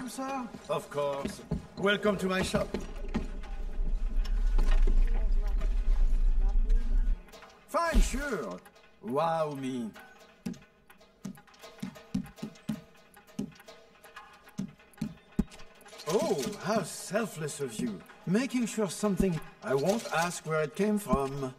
Time, sir? Of course. Welcome to my shop. Fine, sure. Wow me. Oh, how selfless of you. Making sure something I won't ask where it came from.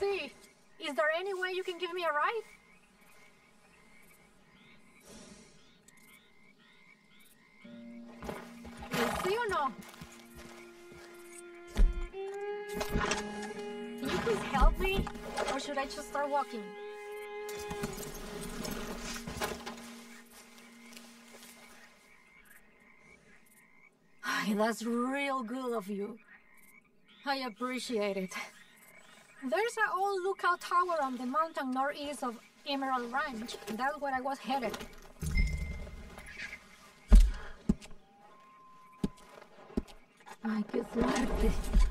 Is there any way you can give me a ride? See or no? Can you please help me? Or should I just start walking? That's real good of you. I appreciate it. There's an old lookout tower on the mountain northeast of Emerald Ranch. That's where I was headed. Ay, qué suerte.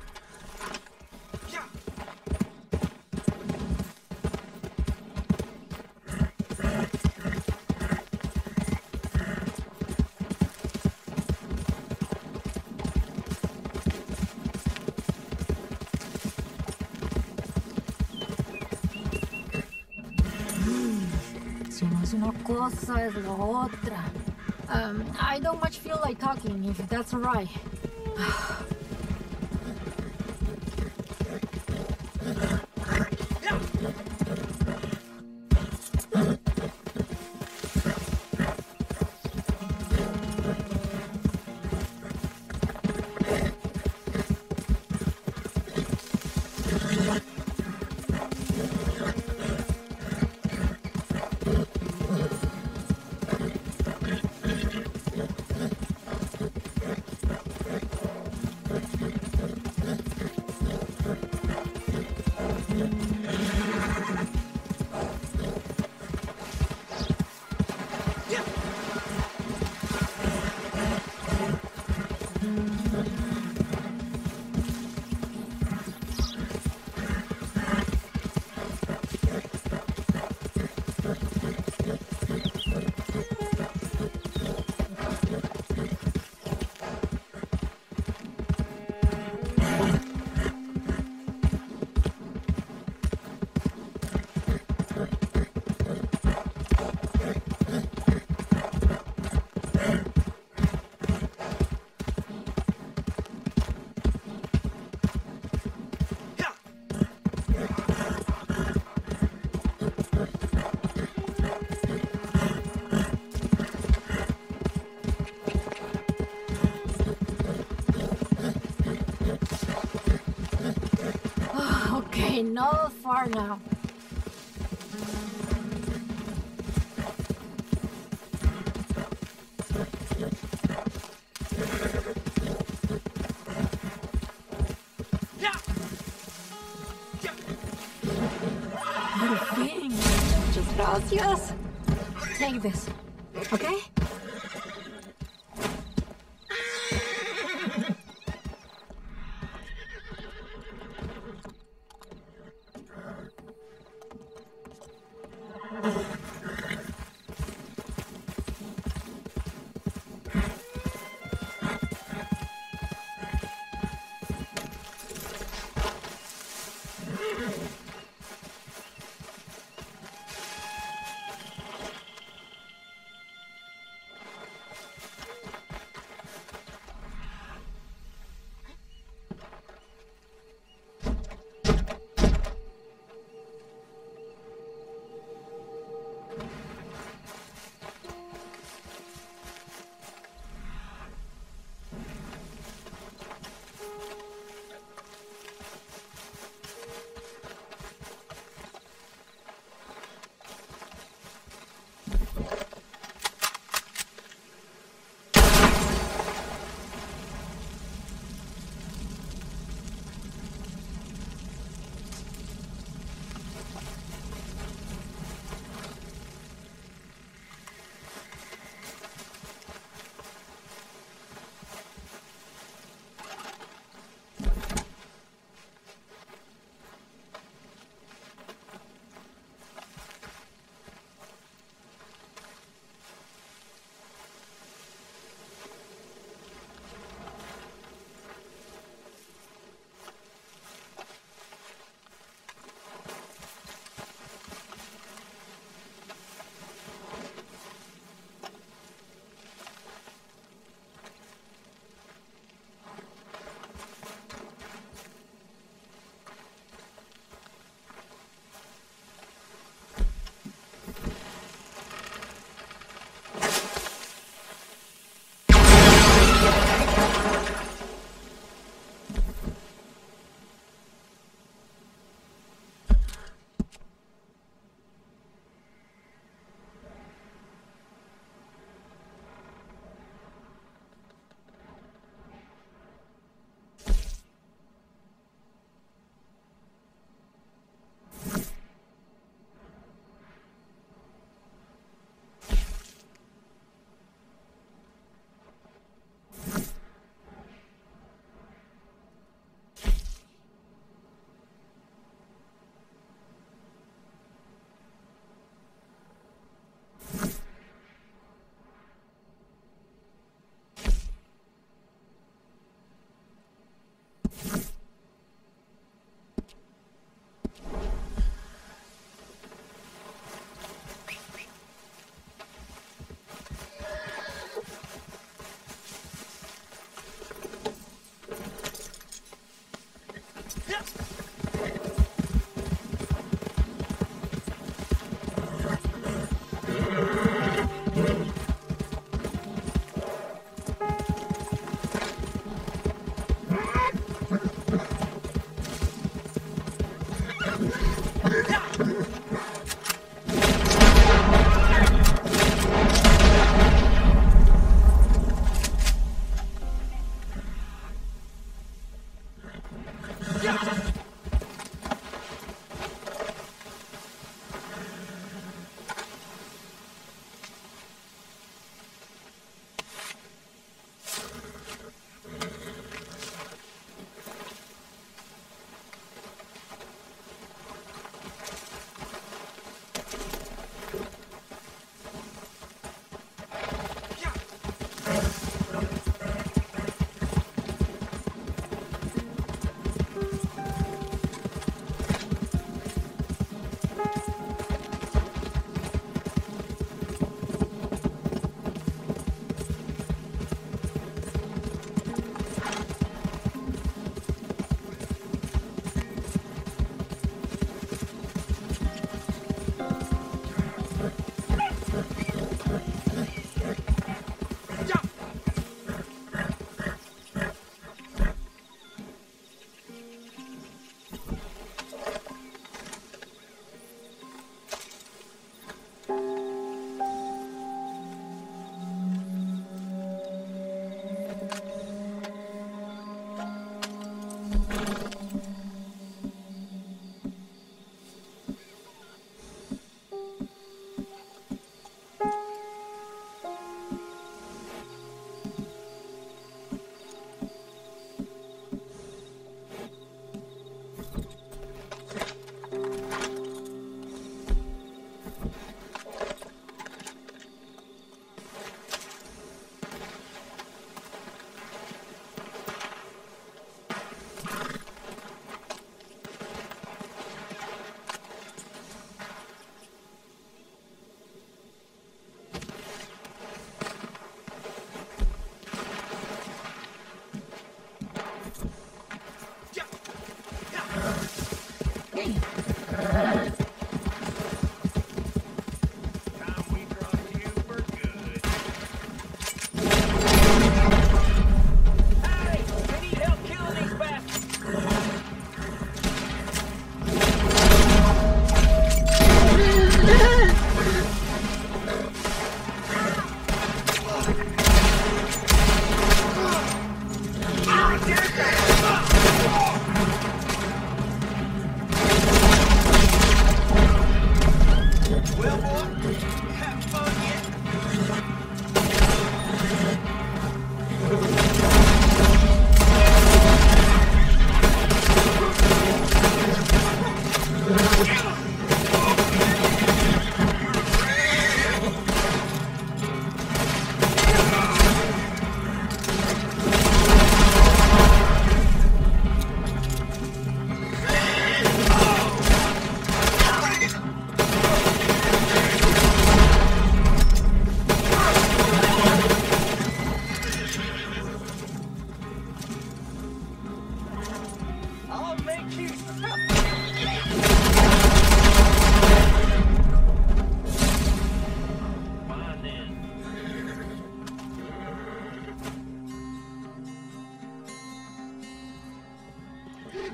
Una cosa, es la otra. Um, I don't much feel like talking, if that's alright.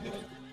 Bye.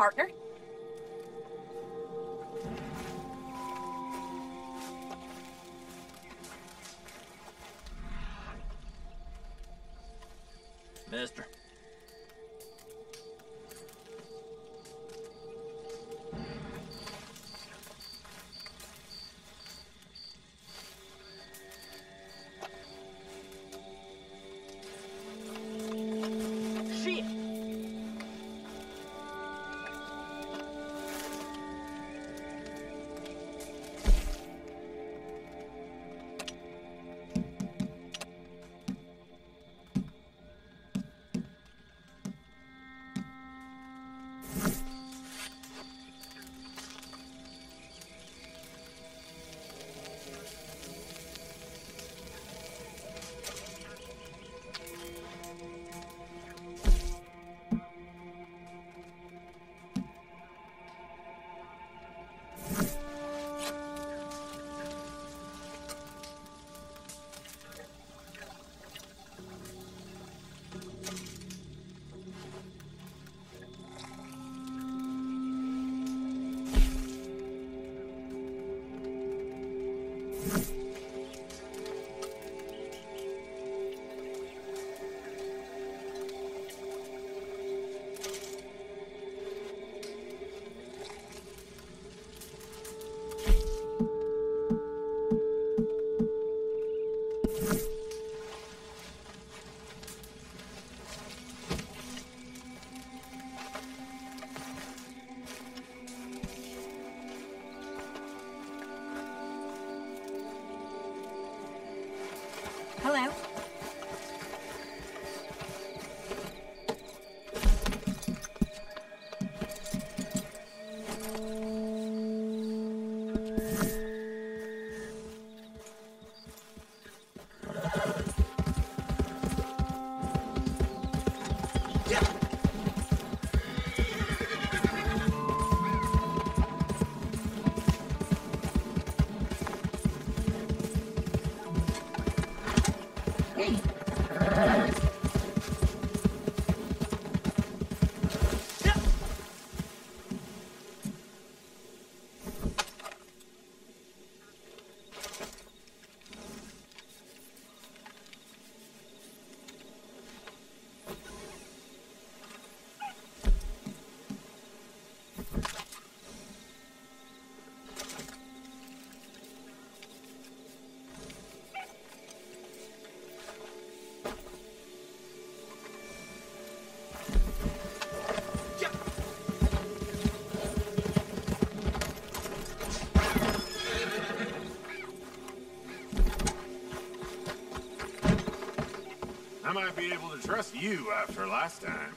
Partner. I might be able to trust you after last time.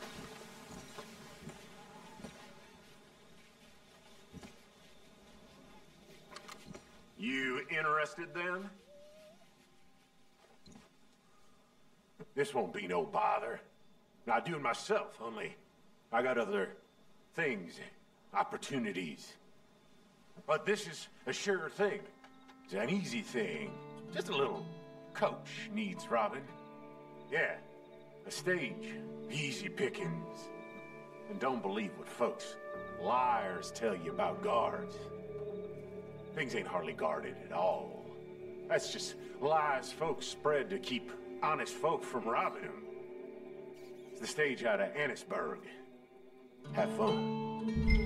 You interested then? This won't be no bother. I do it myself, only I got other things, opportunities. But this is a sure thing. It's an easy thing. Just a little coach needs Robin. Yeah, a stage. Easy pickings. And don't believe what folks, liars tell you about guards. Things ain't hardly guarded at all. That's just lies folks spread to keep honest folk from robbing them. It's the stage out of Annesburg. Have fun.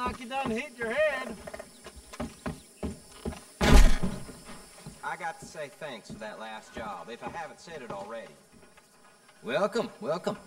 Like you done hit your head. I got to say thanks for that last job, if I haven't said it already. Welcome, welcome.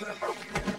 Gracias.